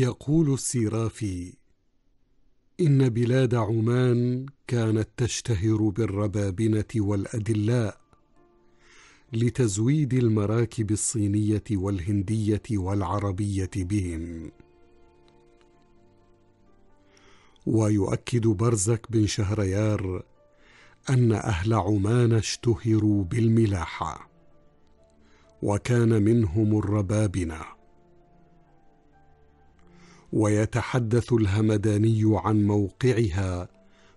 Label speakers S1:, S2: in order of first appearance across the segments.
S1: يقول السيرافي إن بلاد عمان كانت تشتهر بالربابنة والأدلاء لتزويد المراكب الصينية والهندية والعربية بهم. ويؤكد برزك بن شهريار أن أهل عمان اشتهروا بالملاحة وكان منهم الربابنة. ويتحدث الهمداني عن موقعها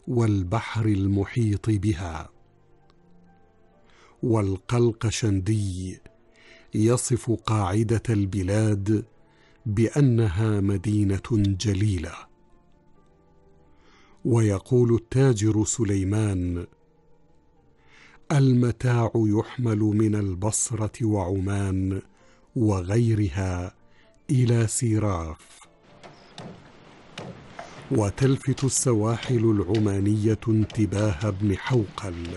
S1: والبحر المحيط بها. والقلقشندي يصف قاعدة البلاد بأنها مدينة جليلة. ويقول التاجر سليمان المتاع يحمل من البصرة وعمان وغيرها إلى سيراف وتلفت السواحل العمانية انتباه ابن حوقل.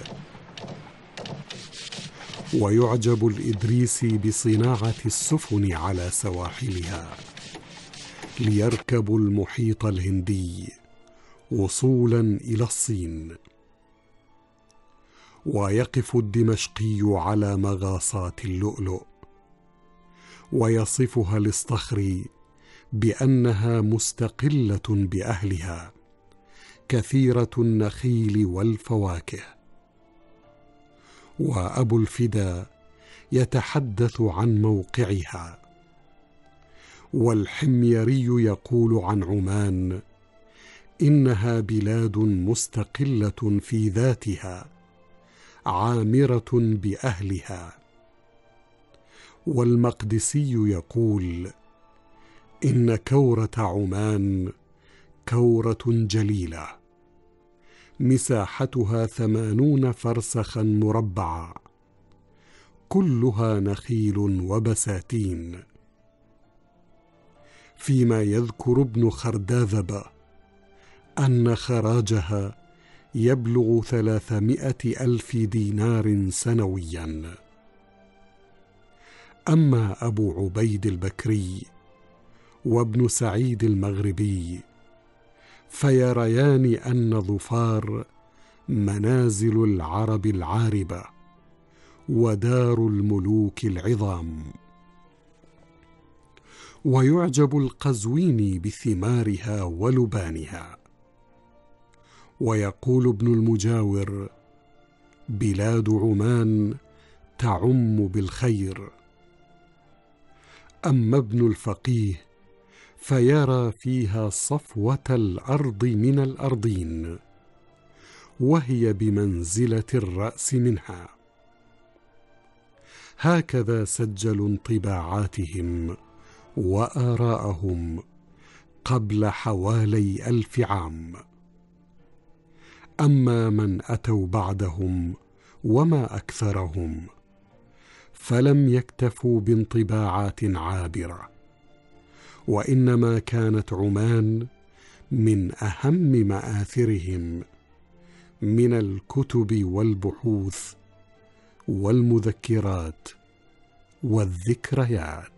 S1: ويعجب الادريسي بصناعة السفن على سواحلها. ليركبوا المحيط الهندي وصولا إلى الصين. ويقف الدمشقي على مغاصات اللؤلؤ. ويصفها الاصطخري بأنها مستقلة بأهلها كثيرة النخيل والفواكه. وأبو الفدا يتحدث عن موقعها. والحميري يقول عن عمان إنها بلاد مستقلة في ذاتها عامرة بأهلها. والمقدسي يقول إن كورة عمان كورة جليلة. مساحتها ثمانون فرسخا مربعا. كلها نخيل وبساتين. فيما يذكر ابن خرداذب أن خراجها يبلغ ثلاثمائة ألف دينار سنويا. أما أبو عبيد البكري وابن سعيد المغربي فيريان أن ظفار منازل العرب العاربة ودار الملوك العظام. ويعجب القزويني بثمارها ولبانها. ويقول ابن المجاور بلاد عمان تعم بالخير. أما ابن الفقيه فيرى فيها صفوة الأرض من الأرضين وهي بمنزلة الرأس منها. هكذا سجلوا انطباعاتهم وآراءهم قبل حوالي ألف عام. أما من أتوا بعدهم وما أكثرهم فلم يكتفوا بانطباعات عابرة. وإنما كانت عمان من أهم مآثرهم من الكتب والبحوث والمذكرات والذكريات.